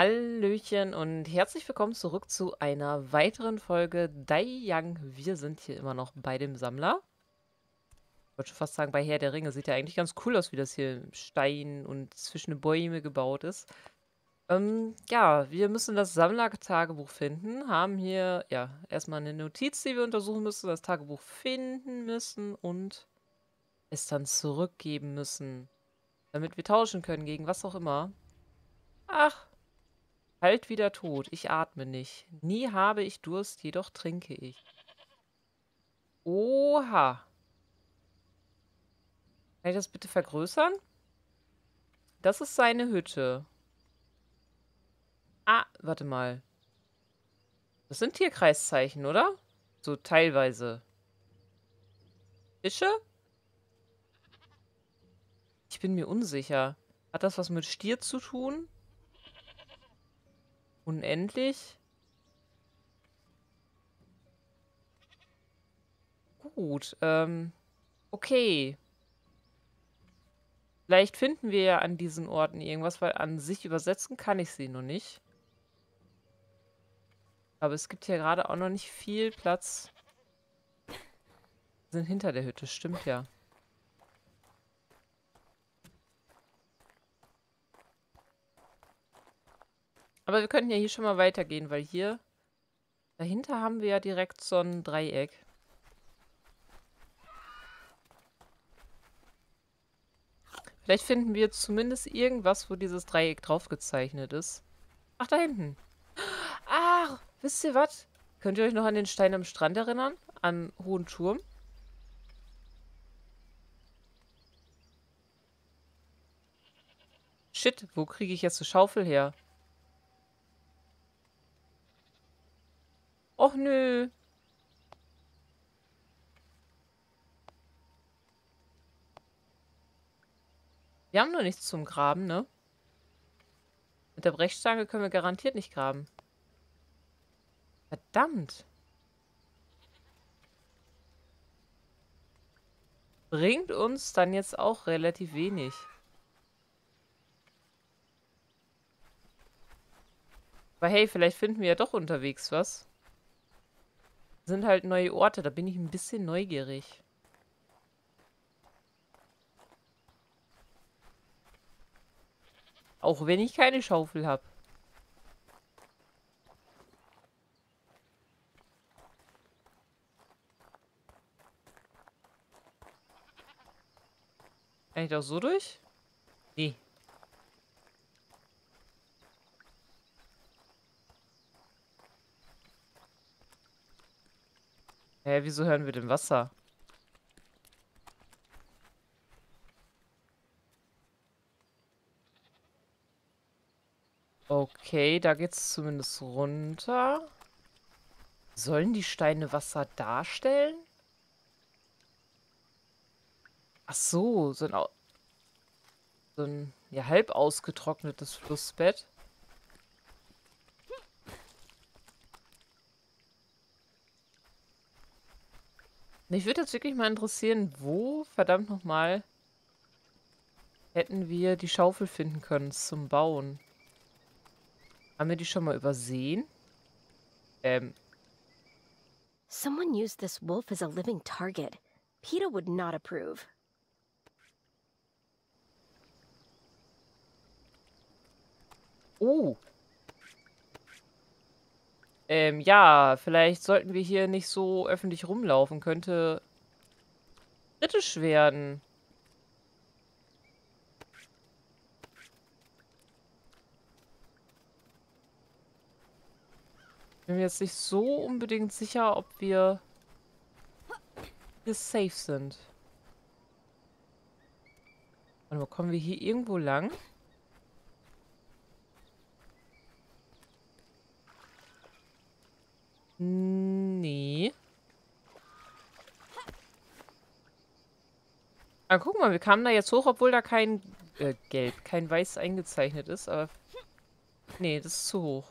Hallöchen und herzlich willkommen zurück zu einer weiteren Folge Dai Yang. Wir sind hier immer noch bei dem Sammler. Ich wollte schon fast sagen, bei Herr der Ringe. Sieht ja eigentlich ganz cool aus, wie das hier im Stein und zwischen den Bäume gebaut ist. Ähm, ja, wir müssen das Sammlertagebuch finden. Haben hier, ja, erstmal eine Notiz, die wir untersuchen müssen, das Tagebuch finden müssen und es dann zurückgeben müssen. Damit wir tauschen können gegen was auch immer. Ach, Halt wieder tot. Ich atme nicht. Nie habe ich Durst, jedoch trinke ich. Oha. Kann ich das bitte vergrößern? Das ist seine Hütte. Ah, warte mal. Das sind Tierkreiszeichen, oder? So teilweise. Fische? Ich bin mir unsicher. Hat das was mit Stier zu tun? Unendlich? Gut, ähm, okay. Vielleicht finden wir ja an diesen Orten irgendwas, weil an sich übersetzen kann ich sie noch nicht. Aber es gibt hier gerade auch noch nicht viel Platz. Wir sind hinter der Hütte, stimmt ja. Aber wir könnten ja hier schon mal weitergehen, weil hier dahinter haben wir ja direkt so ein Dreieck. Vielleicht finden wir zumindest irgendwas, wo dieses Dreieck drauf gezeichnet ist. Ach, da hinten. Ach, wisst ihr was? Könnt ihr euch noch an den Stein am Strand erinnern? An Hohen Turm? Shit, wo kriege ich jetzt eine Schaufel her? Och nö. Wir haben noch nichts zum Graben, ne? Mit der Brechstange können wir garantiert nicht graben. Verdammt. Bringt uns dann jetzt auch relativ wenig. Aber hey, vielleicht finden wir ja doch unterwegs was sind halt neue Orte, da bin ich ein bisschen neugierig. Auch wenn ich keine Schaufel habe. Kann ich das so durch? Nee. Wieso hören wir denn Wasser? Okay, da geht's zumindest runter. Sollen die Steine Wasser darstellen? Ach so, so ein, so ein ja, halb ausgetrocknetes Flussbett. Mich würde jetzt wirklich mal interessieren, wo, verdammt nochmal, hätten wir die Schaufel finden können zum Bauen. Haben wir die schon mal übersehen? Ähm. Someone used this wolf as a living target. Peter would not approve. Oh, ähm, ja, vielleicht sollten wir hier nicht so öffentlich rumlaufen. Könnte kritisch werden. Bin mir jetzt nicht so unbedingt sicher, ob wir hier safe sind. Warte mal, kommen wir hier irgendwo lang? Nee. Aber guck mal, wir kamen da jetzt hoch, obwohl da kein äh, Gelb, kein Weiß eingezeichnet ist, aber... Nee, das ist zu hoch.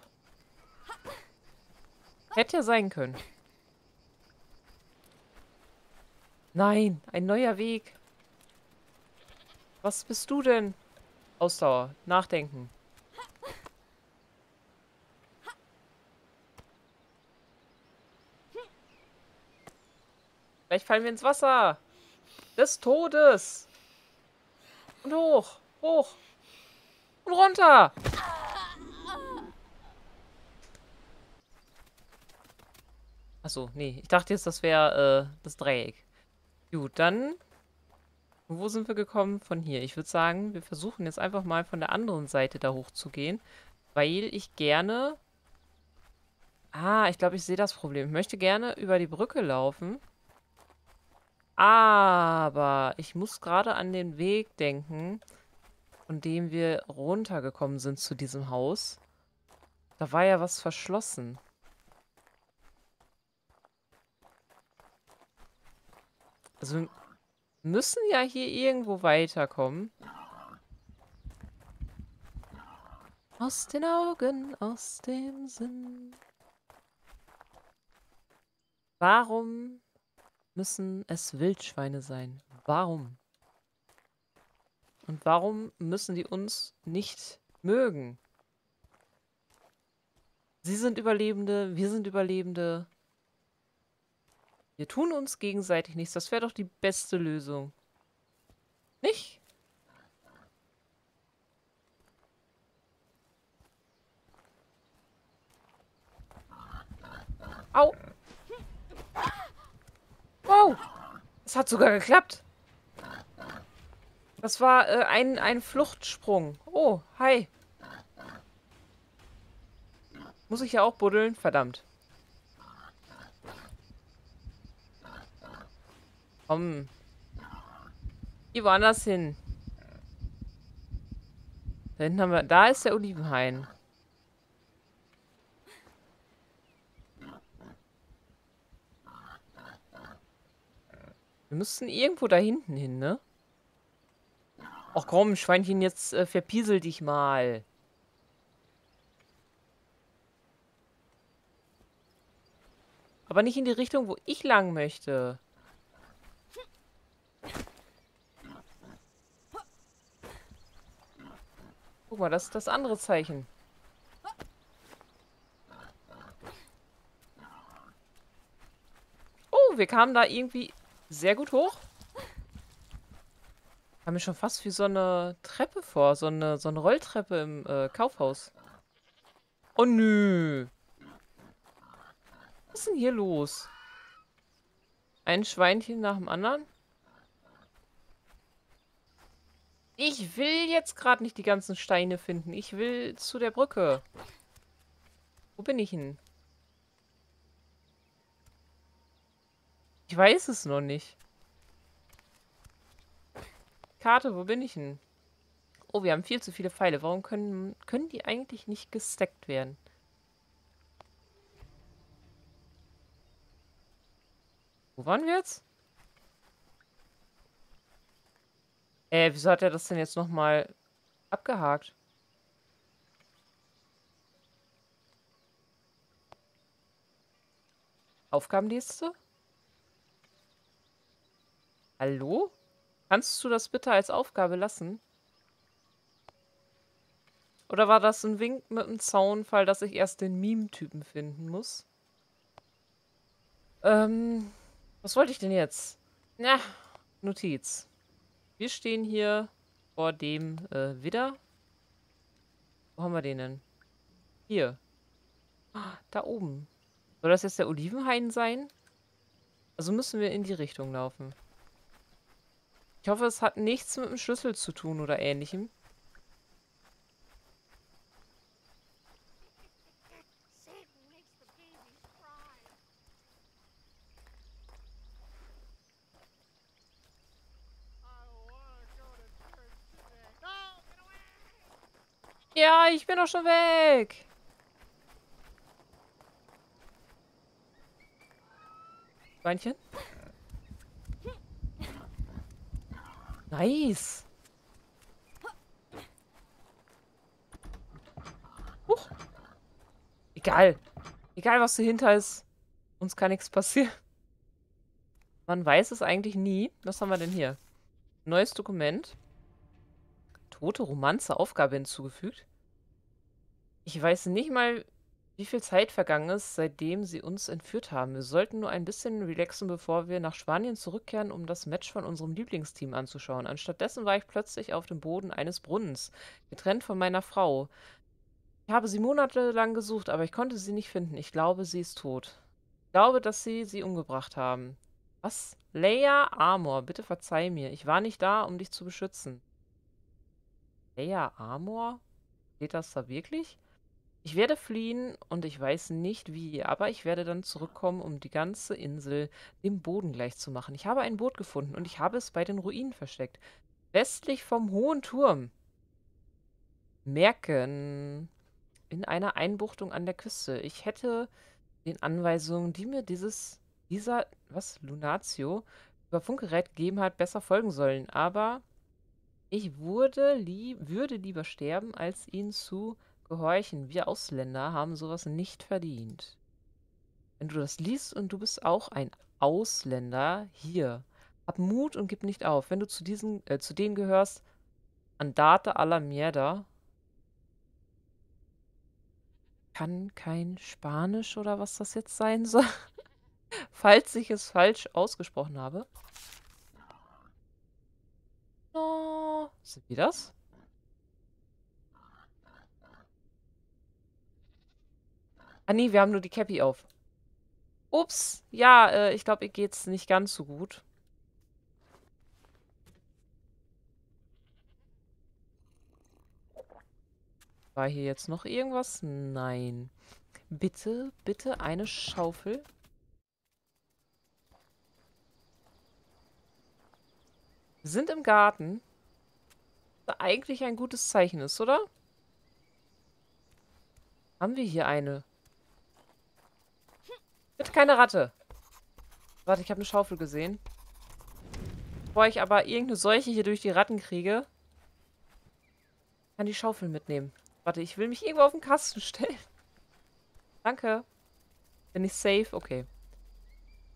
Hätte ja sein können. Nein, ein neuer Weg. Was bist du denn? Ausdauer, nachdenken. Gleich fallen wir ins Wasser. Des Todes. Und hoch, hoch. Und runter. Achso, nee. Ich dachte jetzt, das wäre äh, das Dreieck. Gut, dann... Wo sind wir gekommen? Von hier. Ich würde sagen, wir versuchen jetzt einfach mal von der anderen Seite da hoch zu gehen. Weil ich gerne... Ah, ich glaube, ich sehe das Problem. Ich möchte gerne über die Brücke laufen. Aber ich muss gerade an den Weg denken, von dem wir runtergekommen sind zu diesem Haus. Da war ja was verschlossen. Also wir müssen ja hier irgendwo weiterkommen. Aus den Augen, aus dem Sinn. Warum müssen es Wildschweine sein? Warum? Und warum müssen die uns nicht mögen? Sie sind Überlebende, wir sind Überlebende. Wir tun uns gegenseitig nichts. Das wäre doch die beste Lösung. Es hat sogar geklappt. Das war äh, ein, ein Fluchtsprung. Oh, hi. Muss ich ja auch buddeln? Verdammt. Komm. Geh woanders hin. Da hinten haben wir... Da ist der Olivenhain. Wir müssen irgendwo da hinten hin, ne? Ach komm, Schweinchen, jetzt äh, verpiesel dich mal. Aber nicht in die Richtung, wo ich lang möchte. Guck mal, das ist das andere Zeichen. Oh, wir kamen da irgendwie sehr gut hoch. Kam mir schon fast wie so eine Treppe vor. So eine, so eine Rolltreppe im äh, Kaufhaus. Oh nö. Was ist denn hier los? Ein Schweinchen nach dem anderen? Ich will jetzt gerade nicht die ganzen Steine finden. Ich will zu der Brücke. Wo bin ich hin? Ich weiß es noch nicht. Karte, wo bin ich denn? Oh, wir haben viel zu viele Pfeile. Warum können, können die eigentlich nicht gesteckt werden? Wo waren wir jetzt? Äh, wieso hat er das denn jetzt nochmal abgehakt? Aufgabenliste? Hallo? Kannst du das bitte als Aufgabe lassen? Oder war das ein Wink mit dem Zaunfall, dass ich erst den Meme-Typen finden muss? Ähm, was wollte ich denn jetzt? Na, Notiz. Wir stehen hier vor dem äh, Widder. Wo haben wir den denn? Hier. Ah, da oben. Soll das jetzt der Olivenhain sein? Also müssen wir in die Richtung laufen. Ich hoffe, es hat nichts mit dem Schlüssel zu tun oder ähnlichem. Ja, ich bin doch schon weg. Beinchen. Nice. Huch. Egal. Egal, was dahinter ist. Uns kann nichts passieren. Man weiß es eigentlich nie. Was haben wir denn hier? Neues Dokument. Tote Romanze Aufgabe hinzugefügt. Ich weiß nicht mal, wie viel Zeit vergangen ist, seitdem sie uns entführt haben. Wir sollten nur ein bisschen relaxen, bevor wir nach Spanien zurückkehren, um das Match von unserem Lieblingsteam anzuschauen. Anstattdessen war ich plötzlich auf dem Boden eines Brunnens, getrennt von meiner Frau. Ich habe sie monatelang gesucht, aber ich konnte sie nicht finden. Ich glaube, sie ist tot. Ich glaube, dass sie sie umgebracht haben. Was? Leia Armor, bitte verzeih mir. Ich war nicht da, um dich zu beschützen. Leia Armor? Steht das da wirklich? Ich werde fliehen und ich weiß nicht wie, aber ich werde dann zurückkommen, um die ganze Insel dem Boden gleich zu machen. Ich habe ein Boot gefunden und ich habe es bei den Ruinen versteckt. Westlich vom Hohen Turm. Merken. In einer Einbuchtung an der Küste. Ich hätte den Anweisungen, die mir dieses, dieser, was, Lunatio über Funkgerät gegeben hat, besser folgen sollen. Aber ich wurde lieb, würde lieber sterben, als ihn zu gehorchen. Wir Ausländer haben sowas nicht verdient. Wenn du das liest und du bist auch ein Ausländer, hier, hab Mut und gib nicht auf. Wenn du zu diesen, äh, zu denen gehörst, Andate a la Mierda, kann kein Spanisch oder was das jetzt sein soll. Falls ich es falsch ausgesprochen habe. Oh, sind wir das? Ah nee, wir haben nur die Cappy auf. Ups, ja, äh, ich glaube, ihr geht's nicht ganz so gut. War hier jetzt noch irgendwas? Nein. Bitte, bitte eine Schaufel. Wir sind im Garten. Was eigentlich ein gutes Zeichen ist, oder? Haben wir hier eine? Bitte keine Ratte. Warte, ich habe eine Schaufel gesehen. Bevor ich aber irgendeine Seuche hier durch die Ratten kriege, kann die Schaufel mitnehmen. Warte, ich will mich irgendwo auf den Kasten stellen. Danke. Bin ich safe? Okay.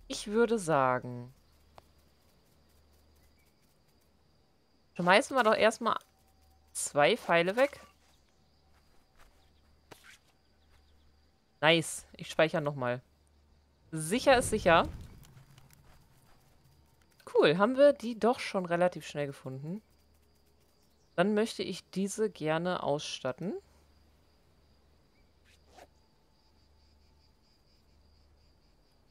Ich würde sagen... Schmeißen wir doch erstmal zwei Pfeile weg. Nice. Ich speichere nochmal. Sicher ist sicher. Cool, haben wir die doch schon relativ schnell gefunden. Dann möchte ich diese gerne ausstatten.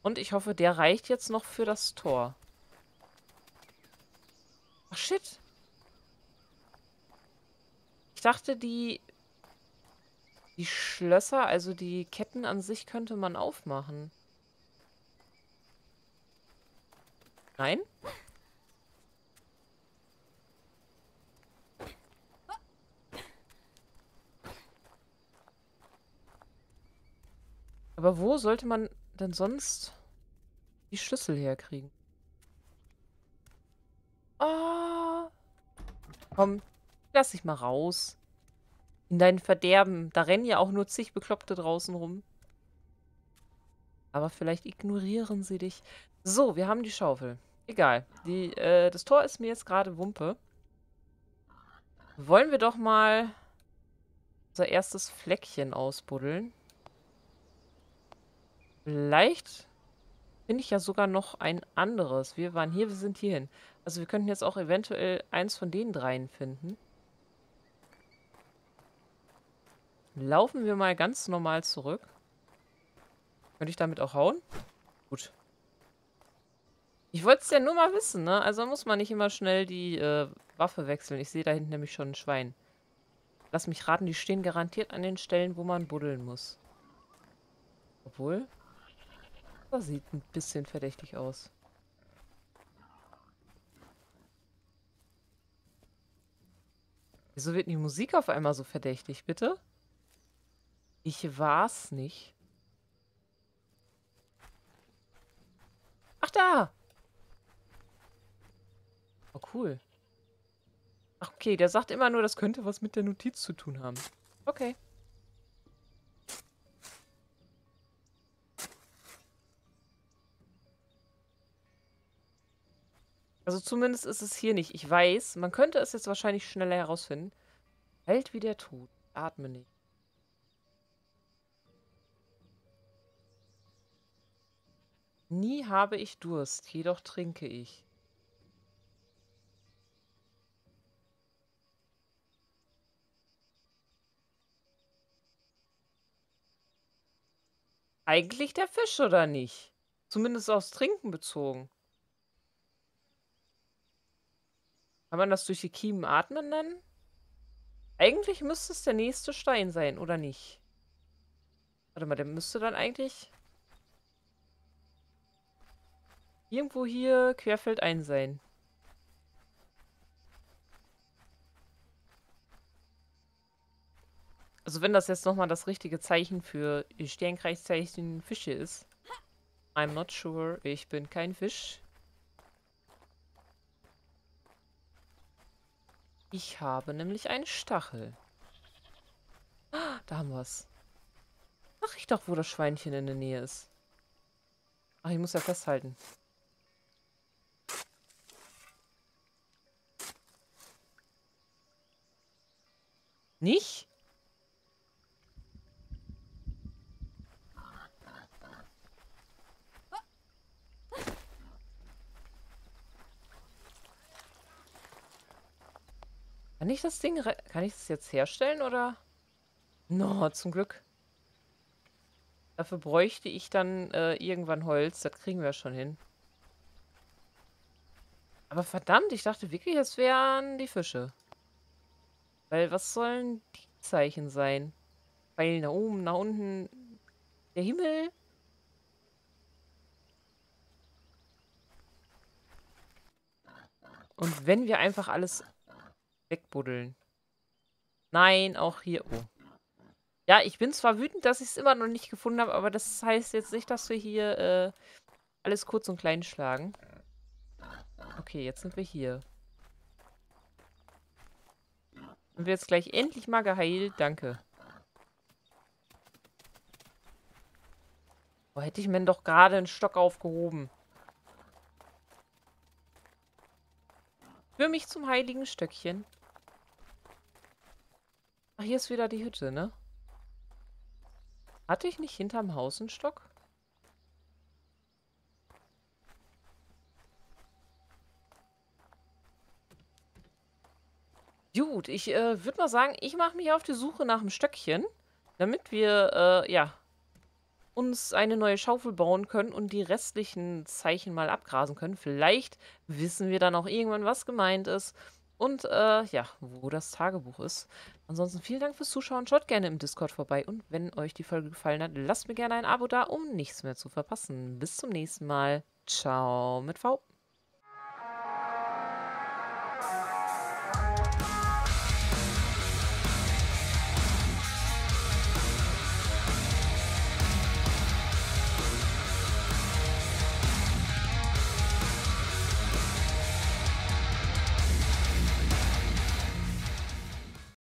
Und ich hoffe, der reicht jetzt noch für das Tor. Ach, shit. Ich dachte, die, die Schlösser, also die Ketten an sich, könnte man aufmachen. Nein? Aber wo sollte man denn sonst die Schlüssel herkriegen? Oh. Komm, lass dich mal raus. In dein Verderben. Da rennen ja auch nur zig Bekloppte draußen rum. Aber vielleicht ignorieren sie dich. So, wir haben die Schaufel. Egal. Die, äh, das Tor ist mir jetzt gerade Wumpe. Wollen wir doch mal unser erstes Fleckchen ausbuddeln. Vielleicht finde ich ja sogar noch ein anderes. Wir waren hier, wir sind hierhin. Also wir könnten jetzt auch eventuell eins von den dreien finden. Laufen wir mal ganz normal zurück. Könnte ich damit auch hauen? Gut. Ich wollte es ja nur mal wissen, ne? Also muss man nicht immer schnell die äh, Waffe wechseln. Ich sehe da hinten nämlich schon ein Schwein. Lass mich raten, die stehen garantiert an den Stellen, wo man buddeln muss. Obwohl, das sieht ein bisschen verdächtig aus. Wieso wird die Musik auf einmal so verdächtig, bitte? Ich war's nicht. Ach, da! Oh, cool. Ach, okay, der sagt immer nur, das könnte was mit der Notiz zu tun haben. Okay. Also zumindest ist es hier nicht. Ich weiß, man könnte es jetzt wahrscheinlich schneller herausfinden. Hält wie der Tod. Atme nicht. Nie habe ich Durst, jedoch trinke ich. Eigentlich der Fisch, oder nicht? Zumindest aufs Trinken bezogen. Kann man das durch die Kiemen atmen nennen? Eigentlich müsste es der nächste Stein sein, oder nicht? Warte mal, der müsste dann eigentlich irgendwo hier querfeldein sein. Also wenn das jetzt nochmal das richtige Zeichen für Sternkreiszeichen Fische ist. I'm not sure. Ich bin kein Fisch. Ich habe nämlich einen Stachel. Ah, da haben wir es. Sag ich doch, wo das Schweinchen in der Nähe ist. Ach, ich muss ja festhalten. Nicht? Kann ich das Ding... Kann ich das jetzt herstellen, oder? No, zum Glück. Dafür bräuchte ich dann äh, irgendwann Holz. Das kriegen wir schon hin. Aber verdammt, ich dachte wirklich, es wären die Fische. Weil was sollen die Zeichen sein? Pfeil nach oben, nach unten. Der Himmel. Und wenn wir einfach alles wegbuddeln. Nein, auch hier. Oh. Ja, ich bin zwar wütend, dass ich es immer noch nicht gefunden habe, aber das heißt jetzt nicht, dass wir hier äh, alles kurz und klein schlagen. Okay, jetzt sind wir hier. Sind wir jetzt gleich endlich mal geheilt? Danke. Wo hätte ich mir doch gerade einen Stock aufgehoben? Für mich zum heiligen Stöckchen. Ach, hier ist wieder die Hütte, ne? Hatte ich nicht hinterm Haus einen Stock? Gut, ich äh, würde mal sagen, ich mache mich auf die Suche nach einem Stöckchen, damit wir, äh, ja, uns eine neue Schaufel bauen können und die restlichen Zeichen mal abgrasen können. Vielleicht wissen wir dann auch irgendwann, was gemeint ist und äh, ja, wo das Tagebuch ist. Ansonsten vielen Dank fürs Zuschauen. Schaut gerne im Discord vorbei und wenn euch die Folge gefallen hat, lasst mir gerne ein Abo da, um nichts mehr zu verpassen. Bis zum nächsten Mal. Ciao mit V.